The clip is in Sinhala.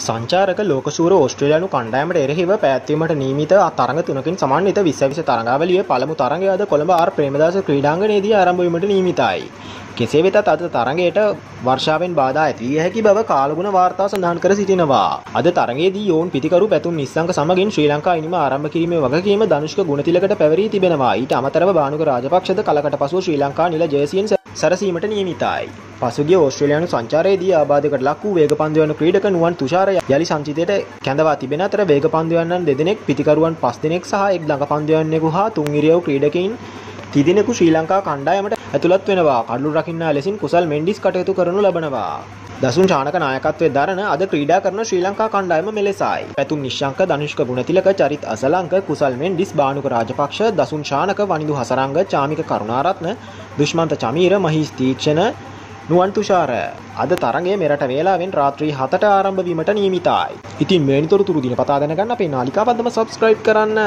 සංචාරක ලෝකසූර ඕස්ට්‍රේලියානු කණ්ඩායමට එරෙහිව පැවැත්වීමට නියමිත තරඟ තුනකින් සමන්විත 2020 තරඟාවලියේ පළමු තරඟය අද කොළඹ ආර් ප්‍රේමදාස ක්‍රීඩාංගණයේදී ආරම්භ වීමට නියමිතයි. කෙසේ වෙතත් අද තරඟයට වර්ෂාවෙන් බාධා ඇති විය හැකි බව කාලගුණ වාර්තා සඳහන් කර සිටිනවා. අද තරඟයේදී යෝන් පිතිකරු පැතුම් නිස්සංග සමගින් ශ්‍රී ලංකා ඉනිම ආරම්භ කිරීමේ වගකීම ධනුෂ්ක ගුණතිලකට පැවරී තිබෙනවා. ඊට අමතරව බානුක රාජපක්ෂද කලකට පසුව ශ්‍රී ලංකා නිල ජයසියෙන් සැරසීමට නියමිතයි. පසුගිය ඕස්ට්‍රේලියානු සංචාරයේදී ආබාධයකට ලක් වූ වේගපන්දු යන ක්‍රීඩක නුවන් තුෂාර යලි සංචිතයට කැඳවා තිබෙන අතර වේගපන්දු යන්නන් දෙදෙනෙක් පිතිකරුවන් පස් දෙනෙක් සහ එක් ළඟපන්දු යන්නෙකු හා තුන් ඉරියව් ක්‍රීඩකයින් තිදෙනෙකු ශ්‍රී ලංකා කණ්ඩායමට ඇතුළත් වෙනවා. කඩලු රකින්නා ලෙසින් කුසල් මෙන්ඩිස් කටයුතු කරනු ලබනවා. දසුන් ශානක නායකත්වයේ දරන අද ක්‍රීඩා කරන ශ්‍රී ලංකා කණ්ඩායම මෙලෙසයි. පැතුම් නිශ්ශංක ධනුෂ්ක ගුණතිලක චරිත් අසලංක කුසල් මෙන්ඩිස් බානුක රාජපක්ෂ දසුන් ශානක වනිදු හසරංග චාමික කරුණාරත්න දුෂ්මන්ත චමීර මහිස් තීක්ෂණ නුවන් තුෂාර අද තරගේ මෙරට වේලාවෙන් රාත්‍රී හතට ආරම්භ වීමට නියමිතයි. ඉතින් මෙවැනි තොරතුරු දිනපතා දැනගන්න අපේ නාලිකා පදම සබස්ක්‍රයිබ් කරන්න.